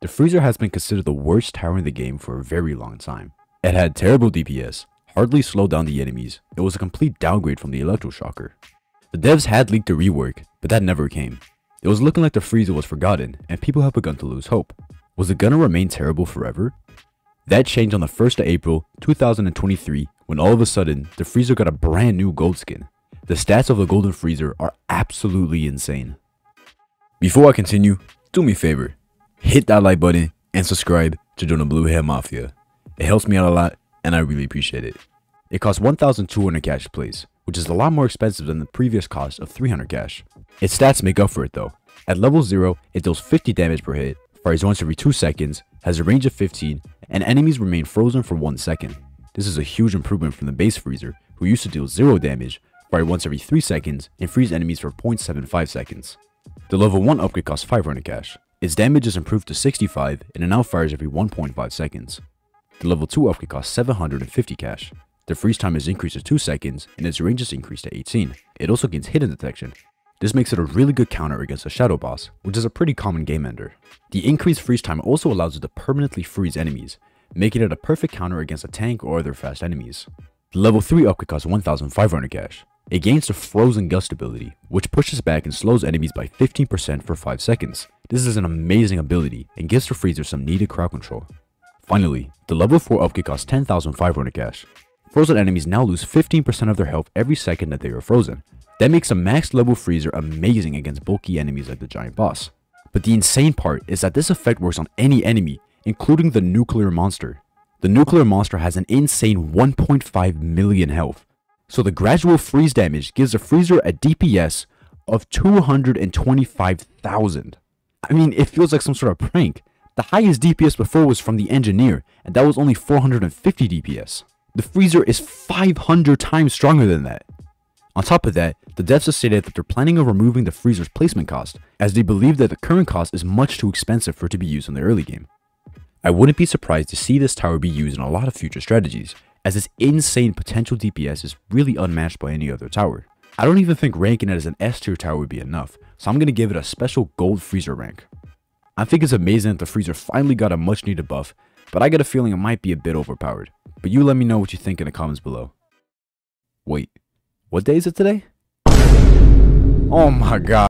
The Freezer has been considered the worst tower in the game for a very long time. It had terrible DPS, hardly slowed down the enemies, it was a complete downgrade from the Electroshocker. The devs had leaked a rework, but that never came. It was looking like the Freezer was forgotten, and people have begun to lose hope. Was it gonna remain terrible forever? That changed on the 1st of April 2023 when all of a sudden, the Freezer got a brand new gold skin. The stats of the Golden Freezer are absolutely insane. Before I continue, do me a favor, hit that like button and subscribe to join the Blue Hair Mafia. It helps me out a lot and I really appreciate it. It costs 1200 cash place, which is a lot more expensive than the previous cost of 300 cash. Its stats make up for it though. At level 0, it deals 50 damage per hit, fires once every 2 seconds, has a range of 15, and enemies remain frozen for 1 second. This is a huge improvement from the base Freezer, who used to deal 0 damage, fire once every 3 seconds, and freeze enemies for 0.75 seconds. The level 1 upgrade costs 500 cash. Its damage is improved to 65 and it now fires every 1.5 seconds. The level 2 upgrade costs 750 cash. The freeze time is increased to 2 seconds and its range is increased to 18. It also gains hidden detection. This makes it a really good counter against a shadow boss, which is a pretty common game ender. The increased freeze time also allows it to permanently freeze enemies, making it a perfect counter against a tank or other fast enemies. The level 3 upgrade costs 1500 cash. It gains the Frozen Gust ability, which pushes back and slows enemies by 15% for 5 seconds. This is an amazing ability and gives the Freezer some needed crowd control. Finally, the level 4 upgrade costs 10,500 cash. Frozen enemies now lose 15% of their health every second that they are frozen. That makes a max level Freezer amazing against bulky enemies like the giant boss. But the insane part is that this effect works on any enemy including the nuclear monster. The nuclear monster has an insane 1.5 million health, so the gradual freeze damage gives the freezer a DPS of 225,000. I mean, it feels like some sort of prank. The highest DPS before was from the engineer, and that was only 450 DPS. The freezer is 500 times stronger than that. On top of that, the devs have stated that they're planning on removing the freezer's placement cost, as they believe that the current cost is much too expensive for it to be used in the early game. I wouldn't be surprised to see this tower be used in a lot of future strategies, as its insane potential DPS is really unmatched by any other tower. I don't even think ranking it as an S tier tower would be enough, so I'm going to give it a special gold freezer rank. I think it's amazing that the freezer finally got a much needed buff, but I get a feeling it might be a bit overpowered. But you let me know what you think in the comments below. Wait, what day is it today? Oh my god.